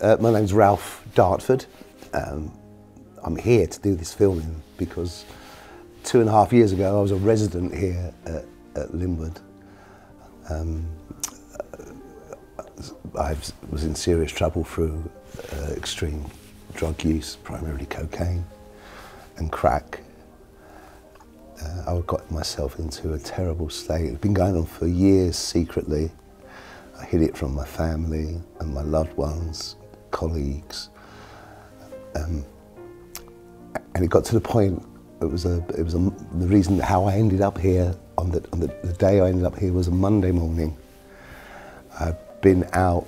Uh, my name's Ralph Dartford. Um, I'm here to do this filming because two and a half years ago I was a resident here at, at Linwood. Um, I was in serious trouble through uh, extreme drug use, primarily cocaine and crack. Uh, I got myself into a terrible state. It's been going on for years secretly. I hid it from my family and my loved ones, colleagues. Um, and it got to the point, it was, a, it was a, the reason how I ended up here, on, the, on the, the day I ended up here was a Monday morning. I'd been out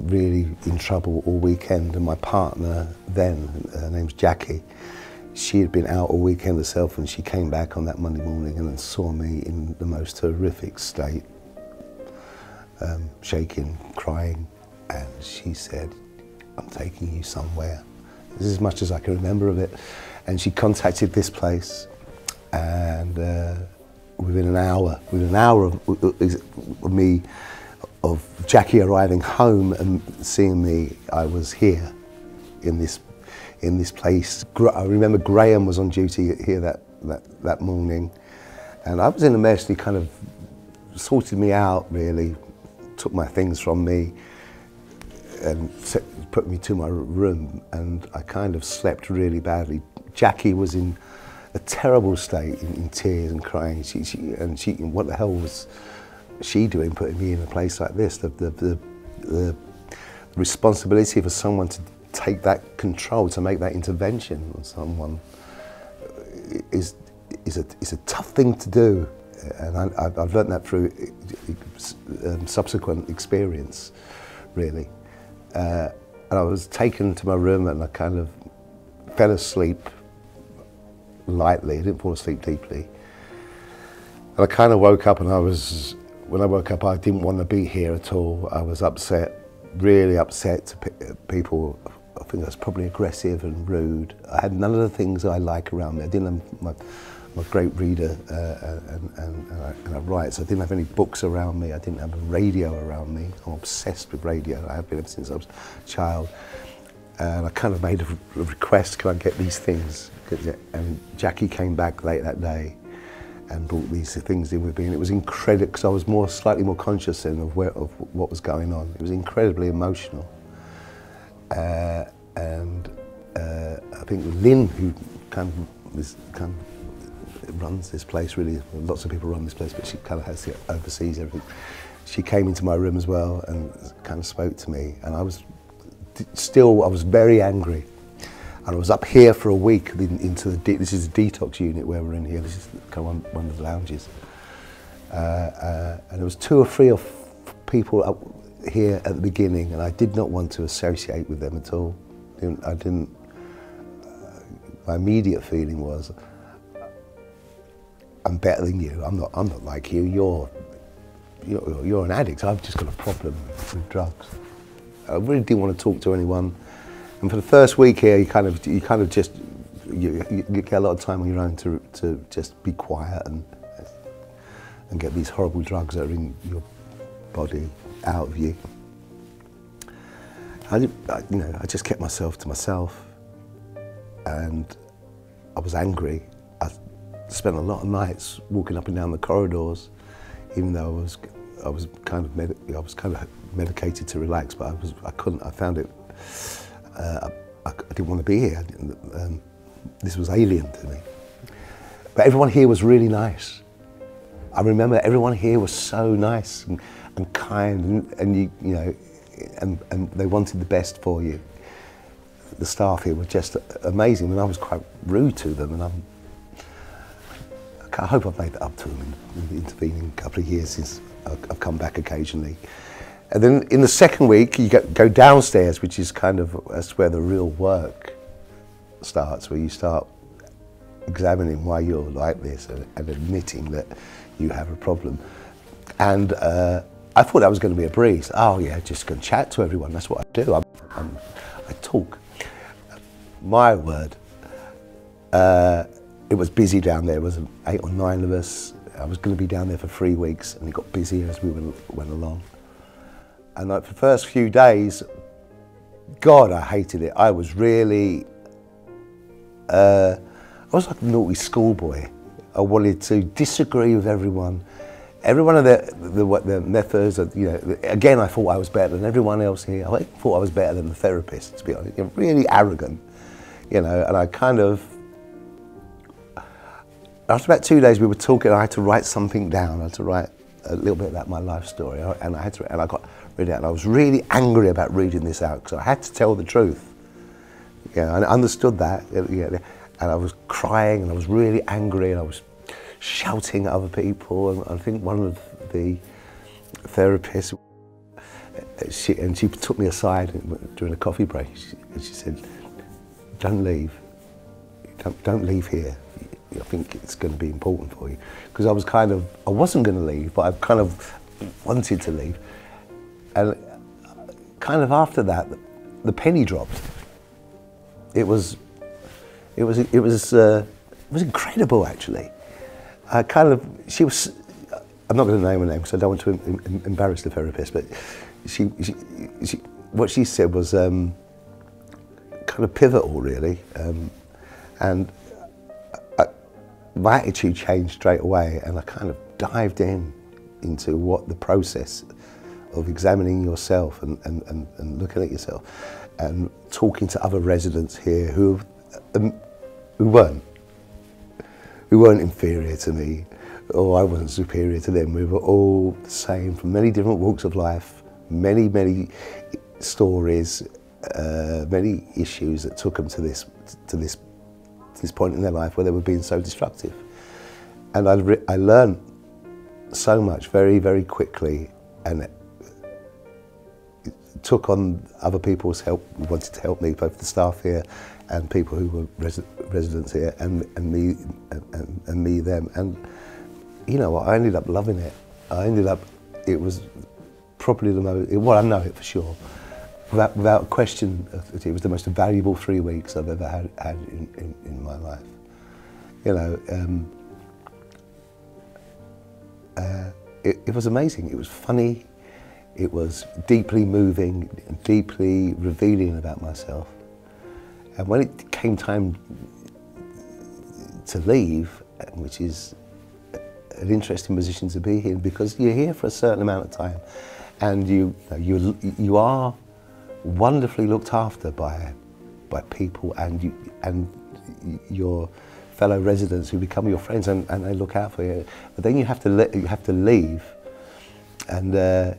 really in trouble all weekend and my partner then, her name's Jackie, she had been out all weekend herself and she came back on that Monday morning and saw me in the most horrific state, um, shaking, crying, and she said, I'm taking you somewhere. This is as much as I can remember of it. And she contacted this place and uh, within an hour, within an hour of, of me, of Jackie arriving home and seeing me, I was here in this in this place. I remember Graham was on duty here that, that, that morning and I was in a mess, he kind of sorted me out really, took my things from me and put me to my room and I kind of slept really badly. Jackie was in a terrible state, in, in tears and crying. She, she, and she, what the hell was she doing putting me in a place like this? The, the, the, the responsibility for someone to take that control, to make that intervention on someone is, is, a, is a tough thing to do. And I, I've learned that through um, subsequent experience, really. Uh, and I was taken to my room and I kind of fell asleep lightly, I didn't fall asleep deeply. And I kind of woke up and I was, when I woke up, I didn't want to be here at all. I was upset, really upset to people. I think I was probably aggressive and rude. I had none of the things I like around me. I didn't have my, I'm a great reader uh, and, and, and, I, and I write, so I didn't have any books around me. I didn't have a radio around me. I'm obsessed with radio. I have been ever since I was a child. And I kind of made a, a request, can I get these things? And Jackie came back late that day and brought these things in with me. And it was incredible, because I was more, slightly more conscious then of, where, of what was going on. It was incredibly emotional. Uh, and uh, I think Lynn, who kind of, this kind of runs this place really, lots of people run this place, but she kind of has to oversees everything. She came into my room as well and kind of spoke to me. And I was still, I was very angry. And I was up here for a week in, into the, this is a detox unit where we're in here. This is kind of one, one of the lounges. Uh, uh, and there was two or three of people up here at the beginning and I did not want to associate with them at all. I didn't, uh, my immediate feeling was, I'm better than you. I'm not, I'm not like you. You're, you're, you're an addict. I've just got a problem with drugs. I really didn't want to talk to anyone. And for the first week here, you kind of, you kind of just, you, you get a lot of time on your own to, to just be quiet and, and get these horrible drugs that are in your body out of you. I, I, you know, I just kept myself to myself and I was angry. I spent a lot of nights walking up and down the corridors, even though I was, I was kind of, I was kind of medicated to relax, but I was, I couldn't, I found it, uh, I, I, didn't want to be here. Um, this was alien to me. But everyone here was really nice. I remember everyone here was so nice and, and kind and, and you, you know, and, and they wanted the best for you. The staff here were just amazing and I was quite rude to them and I'm, I hope I've made that up to them in the intervening couple of years since I've come back occasionally. And then in the second week, you go downstairs, which is kind of, that's where the real work starts, where you start examining why you're like this and, and admitting that you have a problem. And uh, I thought that was going to be a breeze. Oh yeah, just go and chat to everyone. That's what I do. I'm, I'm, i talk. My word. Uh, it was busy down there. There was eight or nine of us. I was going to be down there for three weeks, and it got busier as we went, went along. And like for the first few days, God, I hated it. I was really, uh, I was like a naughty schoolboy. I wanted to disagree with everyone. Every one of the, the, the methods, you know, again, I thought I was better than everyone else here. I thought I was better than the therapist, to be honest. Really arrogant, you know, and I kind of, after about two days, we were talking, I had to write something down. I had to write a little bit about my life story, and I had to, and I got read it. And I was really angry about reading this out because I had to tell the truth. Yeah, I understood that. Yeah, and I was crying, and I was really angry, and I was shouting at other people. And I think one of the therapists, she, and she took me aside during a coffee break, and she said, "Don't leave. Don't, don't leave here." I think it's going to be important for you. Because I was kind of, I wasn't going to leave, but I kind of wanted to leave. And kind of after that, the penny dropped. It was, it was, it was, uh, it was incredible actually. I kind of, she was, I'm not going to name her name because I don't want to em em embarrass the therapist, but she, she, she what she said was um, kind of pivotal really. Um, and my attitude changed straight away and I kind of dived in into what the process of examining yourself and, and, and, and looking at yourself and talking to other residents here who, um, who weren't, who weren't inferior to me or I wasn't superior to them. We were all the same from many different walks of life, many, many stories, uh, many issues that took them to this, to this this point in their life where they were being so destructive. And I, I learned so much very, very quickly and it, took on other people's help, wanted to help me, both the staff here and people who were res residents here and, and me and, and me them. And you know what, I ended up loving it. I ended up, it was probably the most, well I know it for sure, without, without question, it was the most valuable three weeks I've ever had, had in, in, in my life. You know, um, uh, it, it was amazing. It was funny. It was deeply moving, deeply revealing about myself. And when it came time to leave, which is an interesting position to be in because you're here for a certain amount of time and you, you, you are wonderfully looked after by by people and you and your fellow residents who become your friends and, and they look out for you. But then you have to let, you have to leave, and uh,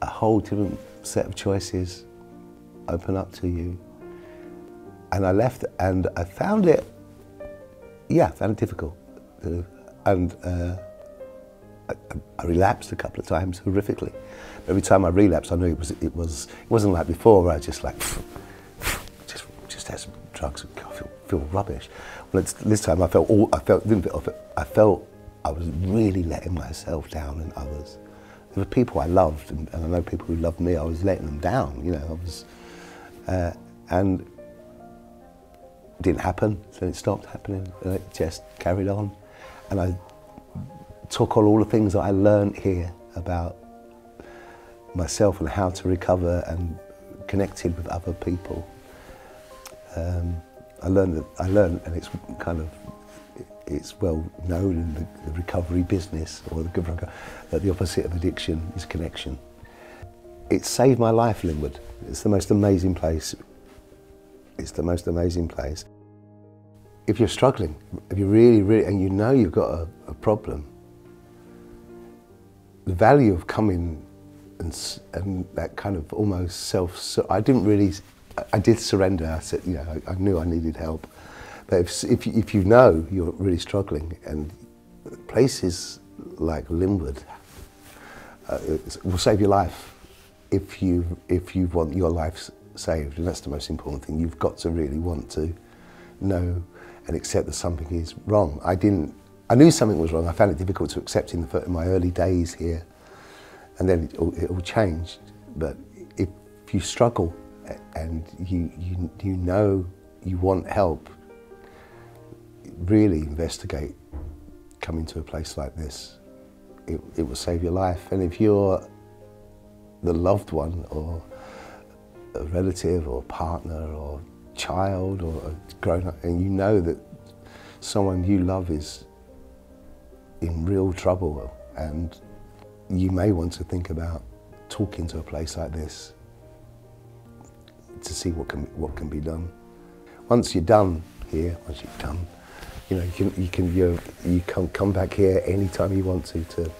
a whole different set of choices open up to you. And I left, and I found it, yeah, found it difficult, and. Uh, I, I relapsed a couple of times horrifically. Every time I relapsed, I knew it was it was it wasn't like before I just like just just had some drugs and I feel, feel rubbish. Well, this time I felt all I felt I felt I was really letting myself down and others. There were people I loved, and, and I know people who loved me. I was letting them down. You know, I was, uh, and it didn't happen. So it stopped happening, and it just carried on. And I took on all the things that I learned here about myself and how to recover and connected with other people. Um, I learned that I learned, and it's kind of it's well known in the, the recovery business or the good that the opposite of addiction is connection. It saved my life, Linwood. It's the most amazing place. It's the most amazing place. If you're struggling, if you really, really, and you know you've got a, a problem, the value of coming and, and that kind of almost self, so I didn't really, I did surrender. I said, you know, I, I knew I needed help. But if, if, if you know you're really struggling and places like Linwood uh, will save your life if you, if you want your life saved. And that's the most important thing. You've got to really want to know and accept that something is wrong. I didn't I knew something was wrong. I found it difficult to accept in, the, in my early days here. And then it all, it all changed. But if you struggle and you, you, you know you want help, really investigate coming to a place like this. It, it will save your life. And if you're the loved one or a relative or partner or child or a grown up, and you know that someone you love is in real trouble, and you may want to think about talking to a place like this to see what can what can be done. Once you're done here, once you've done, you know, you can you can you, you can come back here anytime you want to to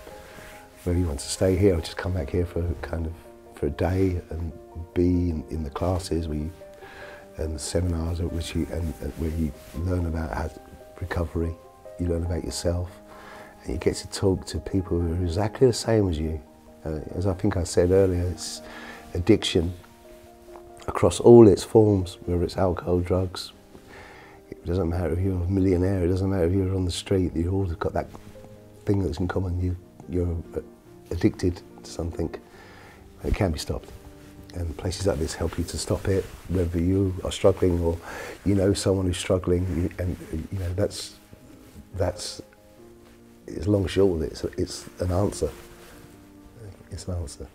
whether you want to stay here or just come back here for kind of for a day and be in, in the classes you, and the seminars at which you and, and where you learn about recovery, you learn about yourself, you get to talk to people who are exactly the same as you. Uh, as I think I said earlier, it's addiction across all its forms, whether it's alcohol, drugs. It doesn't matter if you're a millionaire, it doesn't matter if you're on the street, you've all got that thing that's in common. You, you're addicted to something. It can be stopped. And places like this help you to stop it, whether you are struggling or you know someone who's struggling, and you know that's that's it's long short. It's it's an answer. It's an answer.